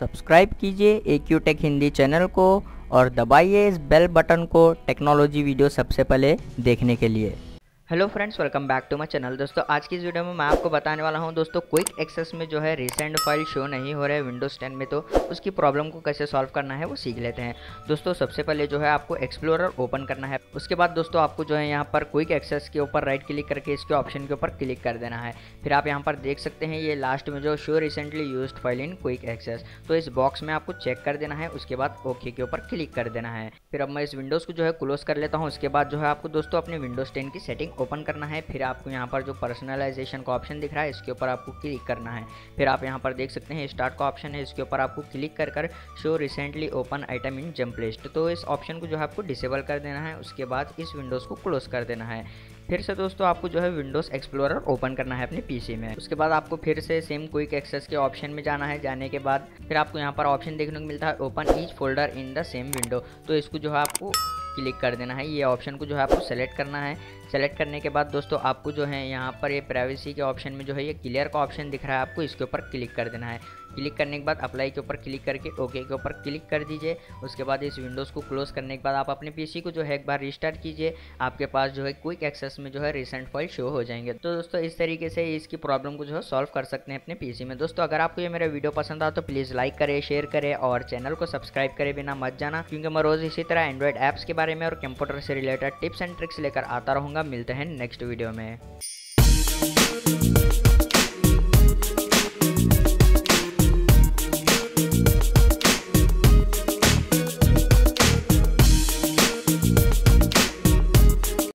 Subscribe कीजिए A Q tech Hindi channel को और दबाइए इस बेल बटन को टेक्नोलॉजी वीडियो सबसे पहले देखने के लिए। Hello friends, welcome back to my channel. दोस्तों, आज की इस वीडियो में मैं आपको बताने वाला हूँ, दोस्तों, क्विक एक्सेस में जो है रिसेंट फ़ाइल शो नहीं हो रहा है विंडोज़ 10 में तो उसकी प्रॉब्लम को कैसे सॉल्व करना है वो सीख लेते हैं। दोस्तों, सबसे पहले जो है आपको एक्सप्लोरर ओपन करना है। उसके बाद, दोस्तों, आपको जो है यहाँ पर क्विक एक्सेस के ऊपर राइट क्लिक करके इसके ऑप्शन के ऊपर क्लिक कर देना है। फिर आप यहाँ पर देख सकते हैं, ये लास्ट में जो show recently use file in quick access तो इस बॉक्स में आपको चेक कर देना है, उसके बाद ओके के ऊपर क्लिक कर देना है। फिर अब मैं इस विंडोज़ को जो है क्लोज कर लेता हूँ, उसके बाद जो है आपको, दोस्तों, अपने विंडोज़ टेन की सेटिंग ओपन करना है, फिर आपको यहाँ पर जो पर्सनलाइजेशन का ऑप्शन दिख रहा है, इसके ऊपर आपको क्लिक करना है। फिर आप यहाँ पर देख सकते हैं स्टार्ट का ऑप्शन है, इसके ऊपर आपको क्लिक कर कर show recently open item in jump list तो इस ऑप्शन को जो है आपको डिसेबल कर देना है, उसके बाद इस विंडोज़ को क्लोज कर देना है। फिर से दोस्तों, आपको जो है विंडोज़ एक्सप्लोरर ओपन करना है अपने पीसी में। उसके बाद आपको फिर से सेम क्विक एक्सेस के ऑप्शन में जाना है, जाने के बाद फिर आपको यहाँ पर ऑप्शन देखने को मिलता है open each folder in the same window तो इसको जो है आपको क्लिक कर देना है। ये ऑप्शन को जो है आपको सेलेक्ट करना है। सेलेक्ट करने के बाद दोस्तों आपको जो है यहाँ पर ये प्राइवेसी के ऑप्शन में जो है ये क्लियर का ऑप्शन दिख रहा है। आपको इसके ऊपर क्लिक कर देना है। क्लिक करने के बाद अप्लाई के ऊपर क्लिक करके ओके के ऊपर क्लिक कर दीजिए। उसके बाद इस विंडोज़ को क्लोज करने के बाद आप अपने पीसी को जो है एक बार रिस्टार्ट कीजिए। आपके पास जो है क्विक एक्सेस में जो है रिसेंट फ़ाइल शो हो जाएँगे। तो दोस्तों, इस तरीके से इसकी प्रॉब्लम को जो है सॉल्व कर सकते हैं अपने पीसी में। दोस्तों, अगर आपको ये मेरा वीडियो पसंद आ तो प्लीज़ लाइक करें शेयर करें और चैनल को सब्सक्राइब करे बिना मत जाना। क्योंकि मैं रोज़ इसी तरह एंड्रॉइड ऐप्स के बारे में और कंप्यूटर से रिलेटेड टिप्स एंड ट्रिक्स लेकर आता रहूँगा। मिलते हैं नेक्स्ट वीडियो में।